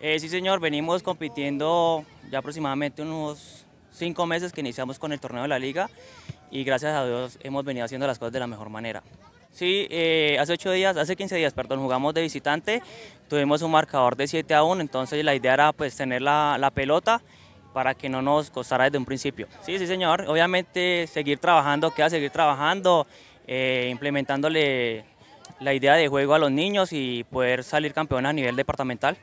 Eh, sí, señor, venimos compitiendo ya aproximadamente unos cinco meses que iniciamos con el torneo de la liga y gracias a Dios hemos venido haciendo las cosas de la mejor manera. Sí, eh, hace ocho días, hace 15 días, perdón, jugamos de visitante, tuvimos un marcador de 7 a 1, entonces la idea era pues tener la, la pelota para que no nos costara desde un principio. Sí, sí señor, obviamente seguir trabajando, queda seguir trabajando, eh, implementándole la idea de juego a los niños y poder salir campeón a nivel departamental.